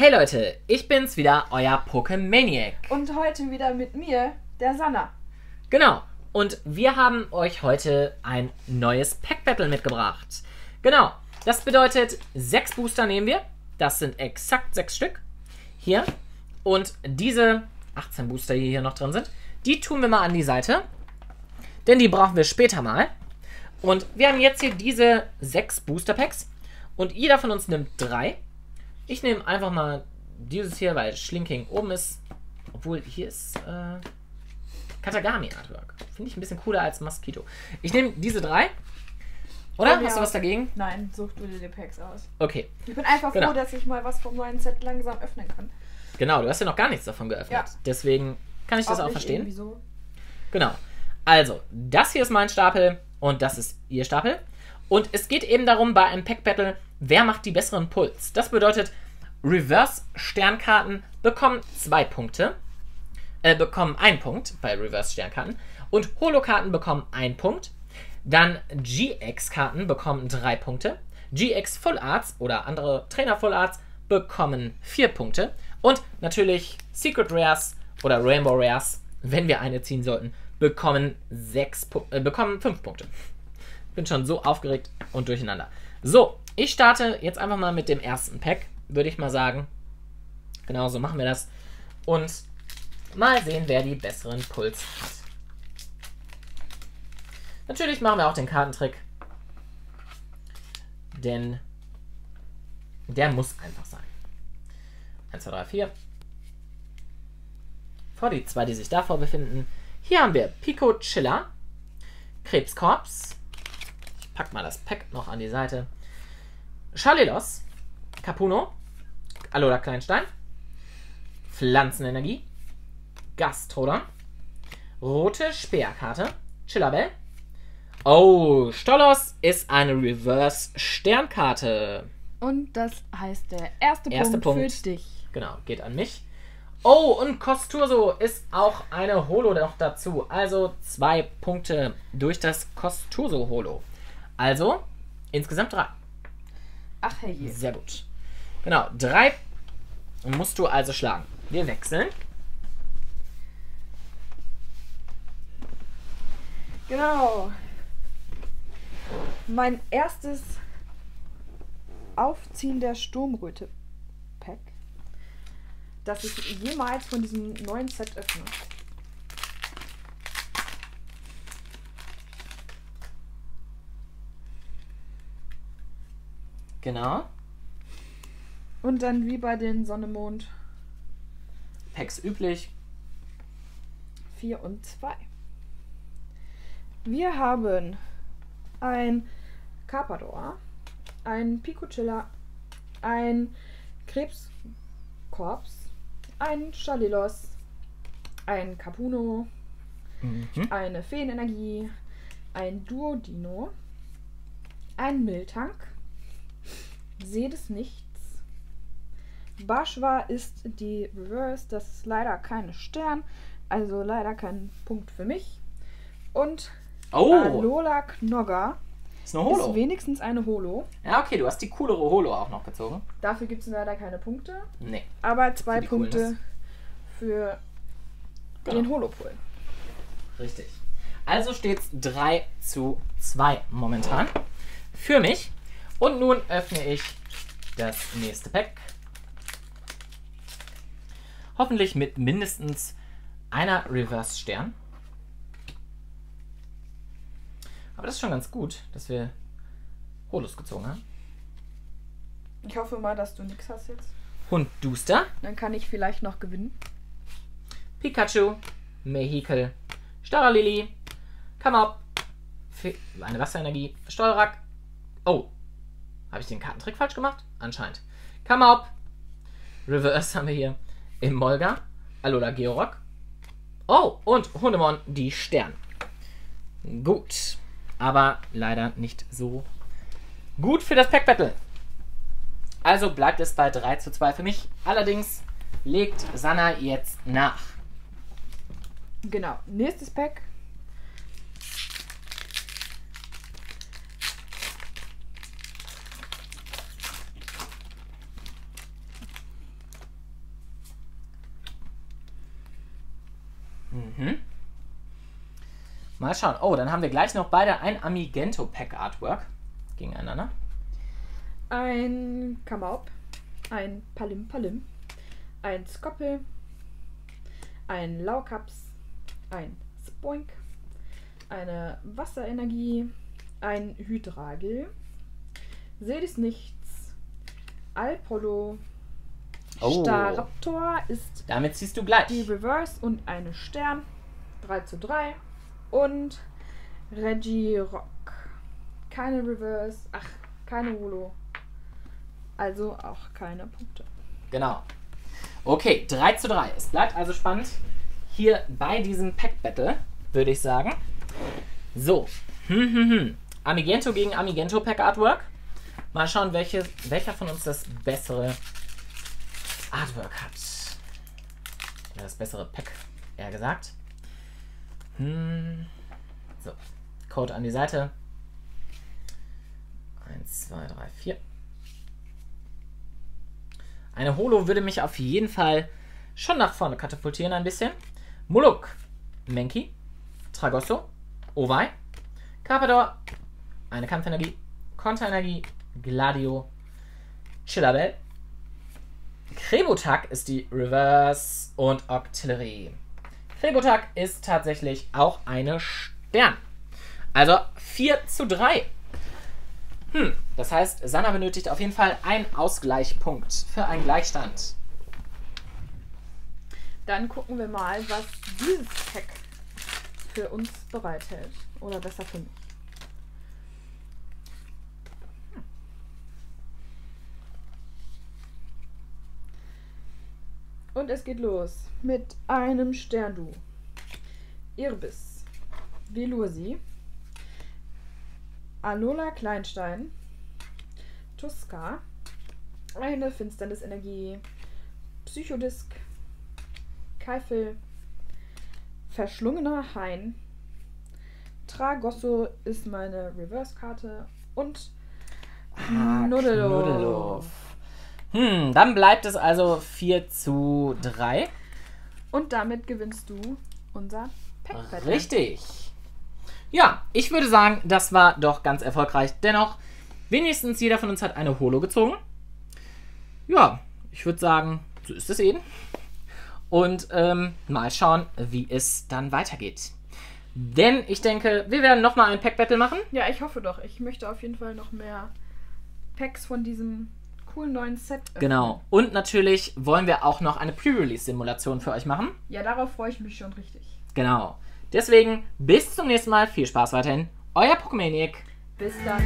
Hey Leute, ich bin's wieder, euer Pokemaniac. Und heute wieder mit mir, der Sanna. Genau. Und wir haben euch heute ein neues Pack Battle mitgebracht. Genau. Das bedeutet, sechs Booster nehmen wir. Das sind exakt sechs Stück. Hier. Und diese 18 Booster, die hier noch drin sind, die tun wir mal an die Seite. Denn die brauchen wir später mal. Und wir haben jetzt hier diese sechs Booster Packs. Und jeder von uns nimmt drei. Ich nehme einfach mal dieses hier, weil Schlinking oben ist. Obwohl, hier ist äh, Katagami Artwork. Finde ich ein bisschen cooler als Mosquito. Ich nehme diese drei. Oder? Hast du was dagegen? Nein, such du dir die Packs aus. Okay. Ich bin einfach Genau. froh, dass ich mal was vom neuen Set langsam öffnen kann. Genau, du hast ja noch gar nichts davon geöffnet. Ja. Deswegen kann ich das auch, verstehen. irgendwie So. Genau. Also, das hier ist mein Stapel und das ist ihr Stapel. Und es geht eben darum, bei einem Pack Battle, wer macht die besseren Puls. Das bedeutet, Reverse Sternkarten bekommen zwei Punkte. Äh, bekommen einen Punkt bei Reverse Sternkarten. Und Holo-Karten bekommen einen Punkt. Dann GX-Karten bekommen drei Punkte. GX Full Arts oder andere Trainer Full Arts bekommen vier Punkte. Und natürlich Secret Rares oder Rainbow Rares, wenn wir eine ziehen sollten, bekommen, sechs, äh, bekommen fünf Punkte. Bin schon so aufgeregt und durcheinander. So, ich starte jetzt einfach mal mit dem ersten Pack, würde ich mal sagen. Genau so machen wir das. Und mal sehen, wer die besseren Puls hat. Natürlich machen wir auch den Kartentrick. Denn der muss einfach sein. 1, 2, 3, 4. Vor die zwei, die sich davor befinden. Hier haben wir Pico Chiller, Krebskorps. Pack mal das Pack noch an die Seite. Schalilos, Capuno, Alola Kleinstein, Pflanzenenergie, Gastrodon, rote Speerkarte, Chillabell. Oh, Stolos ist eine Reverse Sternkarte. Und das heißt der erste, Erster Punkt, Punkt. für dich. Genau, geht an mich. Oh, und Kosturso ist auch eine Holo noch dazu. Also zwei Punkte durch das Kosturso Holo. Also insgesamt drei. Ach hey. Sehr gut. Genau, drei musst du also schlagen. Wir wechseln. Genau. Mein erstes Aufziehen der Sturmröte Pack, das ich jemals von diesem neuen Set öffne. Genau. Und dann wie bei den Sonne Mond Packs üblich. 4 und 2. Wir haben ein Carpador, ein Picochilla, ein Krebskorps, ein Chalilos, ein Capuno, Mhm. eine Feenenergie, ein Duodino, ein Miltank, Sehe des Nichts. Bashwa ist die Reverse, das ist leider keine Stern, also leider kein Punkt für mich. Und Oh, Alola Knogger ist eine ist Holo. wenigstens eine Holo. Ja, okay, du hast die coolere Holo auch noch gezogen. Dafür gibt es leider keine Punkte, Nee. aber zwei Für Punkte Coolness. für Genau. den Holopool. Richtig. Also steht es 3 zu 2 momentan. Für mich. Und nun öffne ich das nächste Pack. Hoffentlich mit mindestens einer Reverse Stern. Aber das ist schon ganz gut, dass wir Holos gezogen haben. Ich hoffe mal, dass du nichts hast jetzt. Hund Duster, Dann kann ich vielleicht noch gewinnen. Pikachu, Mehikel, Staralili, Kamop, Fe- eine Wasserenergie, Steurak. Oh, habe ich den Kartentrick falsch gemacht? Anscheinend. Kamop, Reverse haben wir hier, Immolga, Alola Georock. Oh, und Hundemon, die Stern. Gut, aber leider nicht so gut für das Pack Battle. Also bleibt es bei 3 zu 2 für mich. Allerdings legt Sanna jetzt nach. Genau. Nächstes Pack. Mhm. Mal schauen. Oh, dann haben wir gleich noch beide ein Amigento Pack Artwork gegeneinander. Ein Kamaup, ein Palim Palim, ein Skoppel, ein Laukaps, ein Spoink, eine Wasserenergie, ein Hydragel, Sedis Nichts, Alpollo, Oh. Staraptor ist Damit ziehst du gleich. die Reverse und eine Stern, 3 zu 3 und Regirock. Keine Reverse, ach, keine Holo. Also auch keine Punkte. Genau. Okay, 3 zu 3. Es bleibt also spannend hier bei diesem Pack Battle, würde ich sagen. So. Hm, hm, hm. Amigento gegen Amigento Pack Artwork. Mal schauen, welche, welcher von uns das bessere Artwork hat. Ja, das bessere Pack, eher gesagt. Hm. So. Code an die Seite. 1, 2, 3, 4. Eine Holo würde mich auf jeden Fall schon nach vorne katapultieren ein bisschen. Muluk, Menki, Tragosso, Owai, Carpador, eine Kampfenergie, Konterenergie, Gladio, Chillabel, Krebotak ist die Reverse und Octillery. Krebotak ist tatsächlich auch eine Stern. Also 4 zu 3. Hm, das heißt, Sanna benötigt auf jeden Fall einen Ausgleichspunkt für einen Gleichstand. Dann gucken wir mal, was dieses Pack für uns bereithält. Oder besser für mich. Und es geht los mit einem Sterndu. Irbis, Velursi, Alola Kleinstein, Tuska, eine Finsternisenergie, Psychodisk, Keifel, Verschlungener Hain, Tragosso ist meine Reverse-Karte und Ah, Knuddelow. Hm, dann bleibt es also 4 zu 3. Und damit gewinnst du unser Pack Battle. Richtig. Ja, ich würde sagen, das war doch ganz erfolgreich. Dennoch, wenigstens jeder von uns hat eine Holo gezogen. Ja, ich würde sagen, so ist es eben. Und ähm, mal schauen, wie es dann weitergeht. Denn ich denke, wir werden nochmal ein Pack-Battle machen. Ja, ich hoffe doch. Ich möchte auf jeden Fall noch mehr Packs von diesem coolen neuen Set. öffnen. Genau. Und natürlich wollen wir auch noch eine Pre-Release-Simulation für euch machen. Ja, darauf freue ich mich schon richtig. Genau. Deswegen, bis zum nächsten Mal. Viel Spaß weiterhin. Euer Pokemaniac. Bis dann.